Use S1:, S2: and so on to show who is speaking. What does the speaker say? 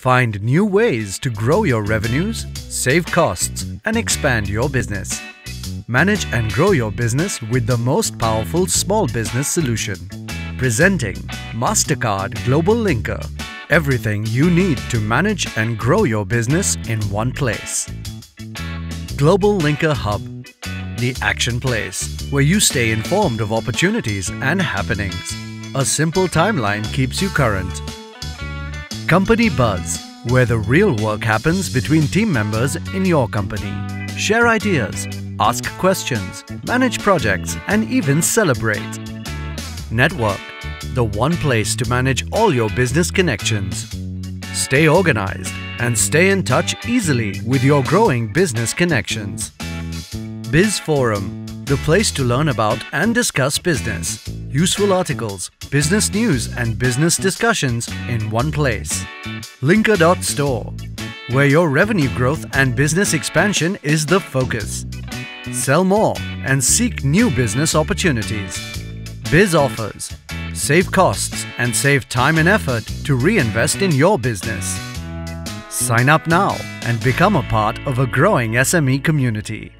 S1: Find new ways to grow your revenues, save costs, and expand your business. Manage and grow your business with the most powerful small business solution. Presenting MasterCard GlobalLinker. Everything you need to manage and grow your business in one place. GlobalLinker Hub. The action place where you stay informed of opportunities and happenings. A simple timeline keeps you current. Company Buzz, where the real work happens between team members in your company. Share ideas, ask questions, manage projects, and even celebrate. Network, the one place to manage all your business connections. Stay organized and stay in touch easily with your growing business connections. Biz Forum, the place to learn about and discuss business, useful articles, business news, and business discussions in one place. Linker.store, where your revenue growth and business expansion is the focus. Sell more and seek new business opportunities. Biz offers. Save costs and save time and effort to reinvest in your business. Sign up now and become a part of a growing SME community.